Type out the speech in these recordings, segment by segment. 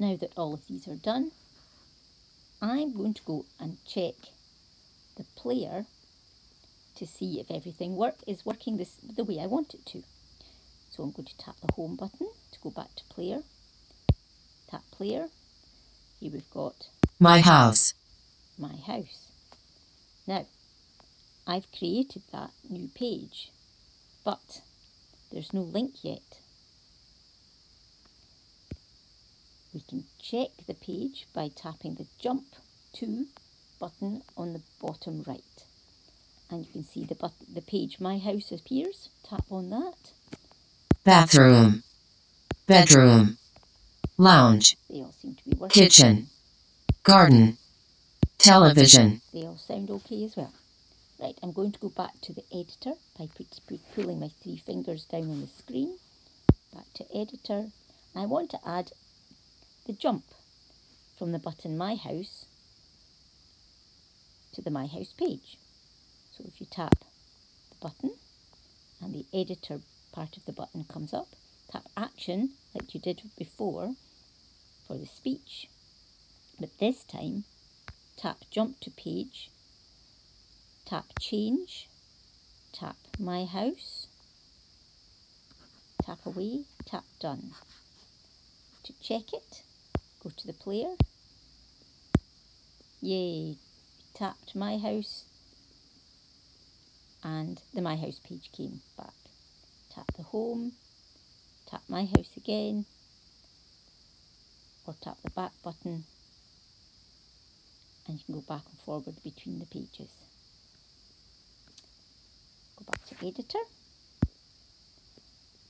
Now that all of these are done, I'm going to go and check the player to see if everything work is working this the way I want it to. So I'm going to tap the home button to go back to player. Tap player. Here we've got My house. my house. Now, I've created that new page, but there's no link yet. We can check the page by tapping the jump to button on the bottom right. And you can see the button, the page My House appears. Tap on that. Bathroom. Bedroom. Lounge. They all seem to be working. Kitchen. Garden. Television. They all sound okay as well. Right, I'm going to go back to the editor by pulling my three fingers down on the screen. Back to editor. I want to add the jump from the button My House to the My House page. So if you tap the button and the editor part of the button comes up, tap action like you did before for the speech, but this time tap jump to page, tap change, tap my house, tap away, tap done. To check it, go to the player. Yay, tapped my house and the my house page came back. Tap the home, tap my house again or tap the back button and you can go back and forward between the pages. Go back to editor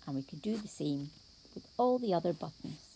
and we can do the same with all the other buttons.